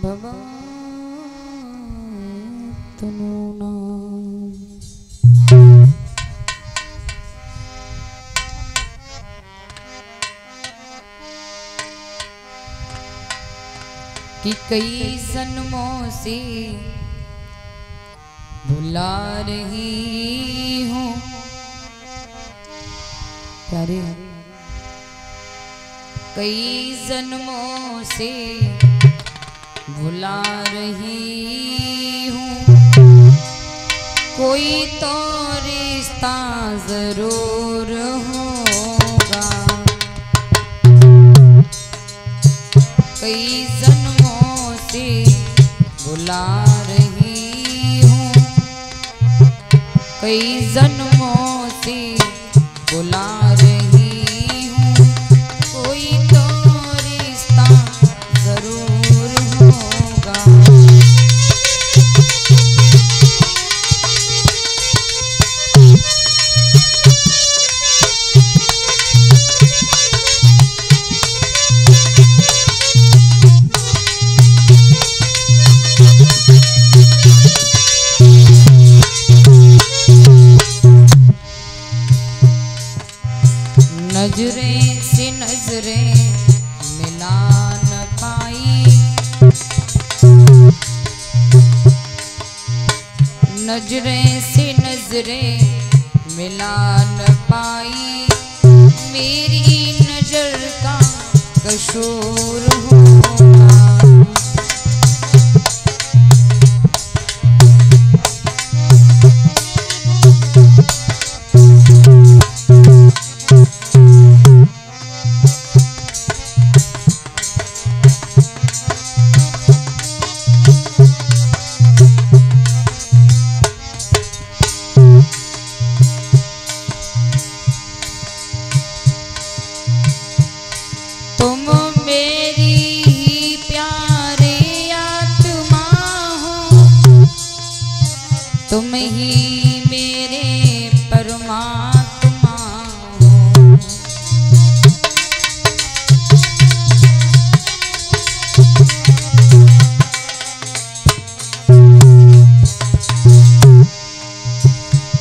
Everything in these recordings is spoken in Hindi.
कि कई जन्मों से बुला रही हूँ। कई जन्मों से भुला रही हूँ। कोई तो रिश्ता ज़रूर होगा। कई जन्मों से बुला रही हूँ। कई जन्मों से बुला नज़रें, से नज़रें मिला न पाई। नज़रें, से नज़रें मिला न पाई। मेरी नज़र का कशोर होगा तुम ही मेरे परमात्मा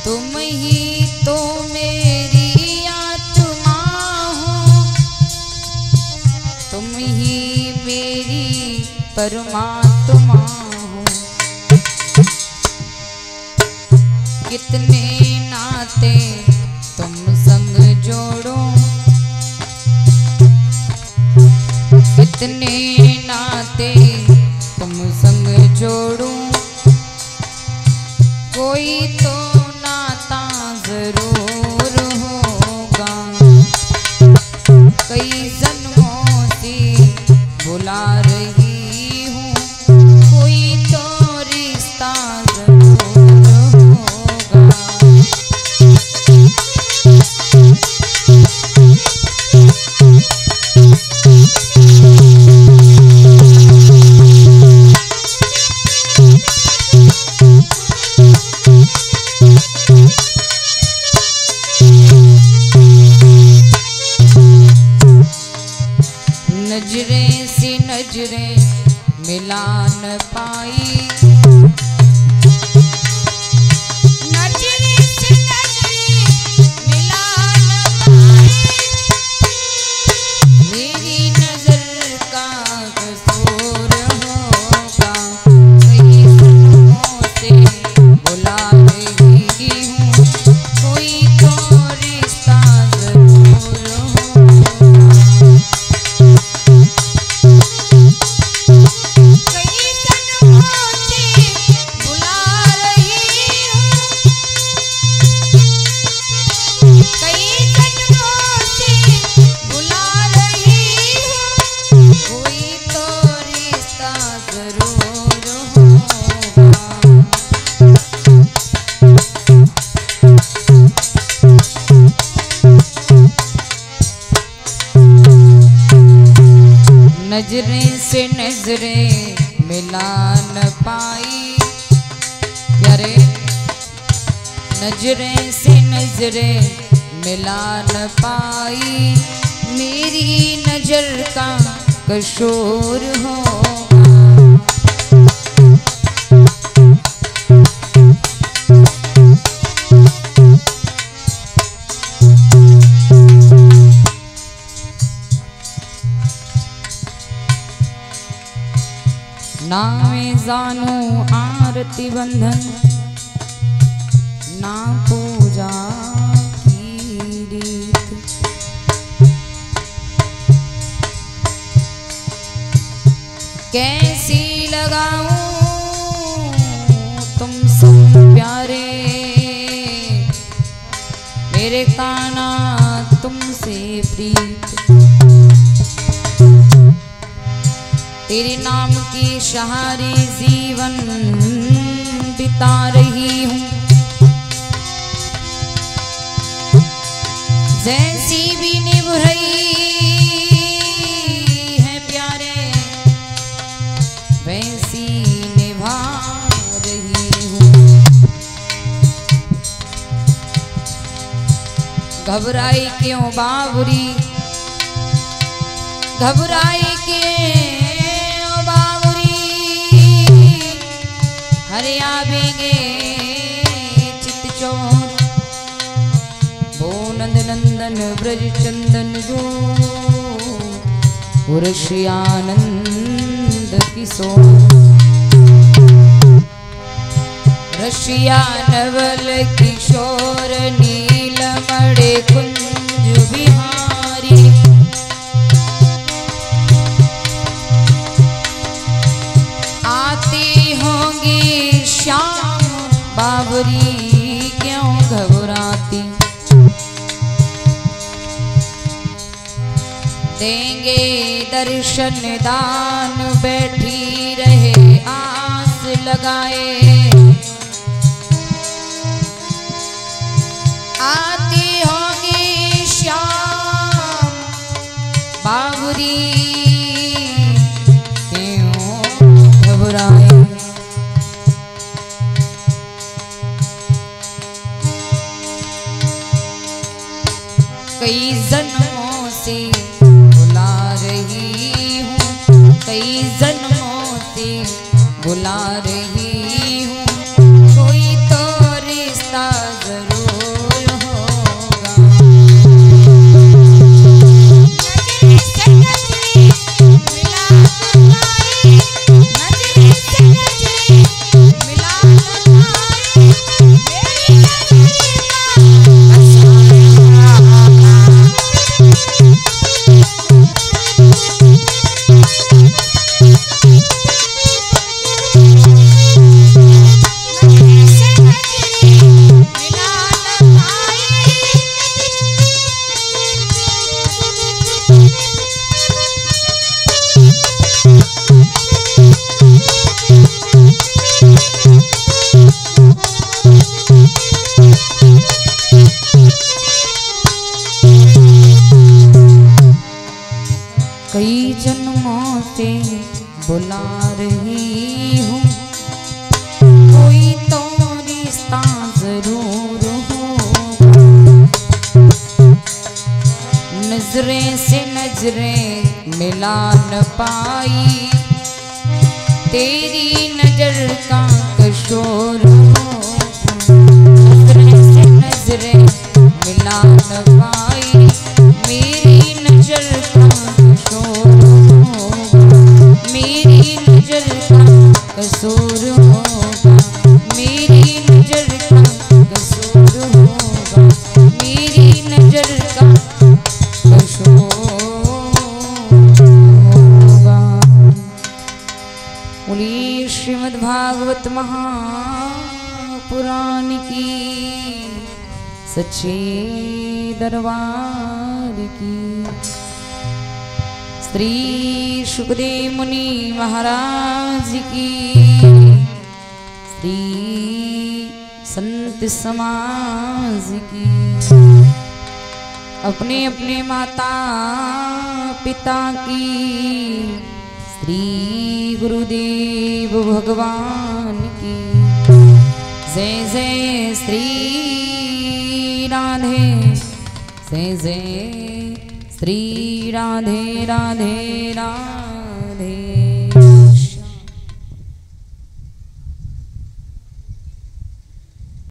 तुम ही तो मेरी आत्मा हो। तुम ही मेरी परमात्मा कितने नाते तुम संग जोड़ो। कितने नाते तुम संग जोड़ो। कोई तो नज़रें मिलान पाई। नज़रें से नज़रें मिला पाई। प्यारे, नज़रें से नज़रें मिला न पाई। मेरी नज़र का कशोर होगा आरती बंधन ना पूजा की कैसी लगाऊँ तुम सब प्यारे। मेरे काना तुमसे प्रीत। तेरे नाम की सहारे जीवन। बिता रही हूँ। जैसी भी निभ रही है प्यारे, वैसी निभा रही हूँ। घबराई क्यों बाबरी? घबराई क्यों हरे आवेंगे चित चोर। वो नंद नंदन, ब्रज चंदन जो। रशियानंद किशोर। रशिया नवल किशोर नीलमणि कुंज देंगे दर्शन दान बैठी रहे आस लगाए। आती होगी बुला रही हूँ। कोई तो रिश्ता ज़रूर होगा। नजरे से नजरे मिला न पाई। तेरी नज़र का कशोर होगा नजरे से नजरे मिला न पाई। भागवत महापुराण की, सच्चे दरबार की। श्री सुखदेव मुनि महाराज की श्री संत समाज की। अपने अपने माता पिता की श्री गुरुदेव भगवान की। जय जय श्री राधे जय जय श्री राधे राधे राधे।